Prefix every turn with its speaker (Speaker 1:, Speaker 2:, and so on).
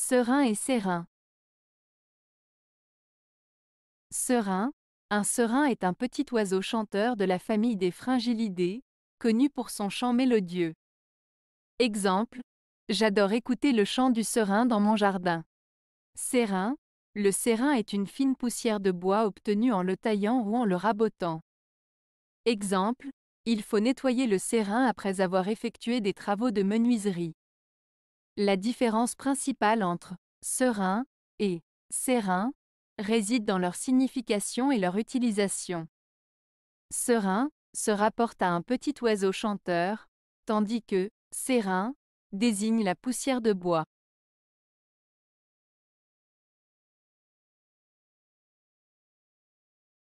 Speaker 1: Serin et serin. Serin. Un serin est un petit oiseau chanteur de la famille des fringillidés, connu pour son chant mélodieux. Exemple. J'adore écouter le chant du serin dans mon jardin. Serin. Le serin est une fine poussière de bois obtenue en le taillant ou en le rabotant. Exemple. Il faut nettoyer le serin après avoir effectué des travaux de menuiserie. La différence principale entre serin et serin réside dans leur signification et leur utilisation. Serin se rapporte à un petit oiseau chanteur, tandis que serin désigne la poussière de bois.